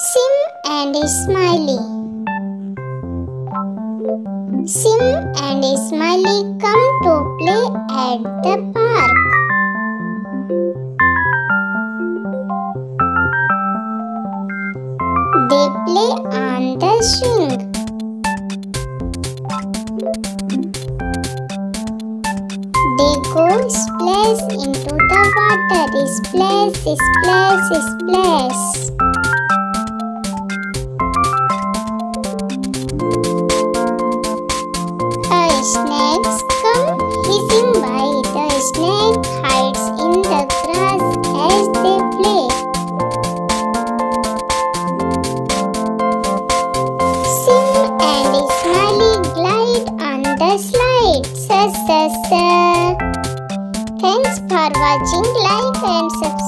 Sim and Smiley. Sim and Smiley come to play at the park. They play on the swing. They go splash into the water. Splash, splash, splash. snakes come hissing by. The snake hides in the grass as they play. Sim and Smiley glide on the slide. Sa, sa, sa. Thanks for watching. Like and subscribe.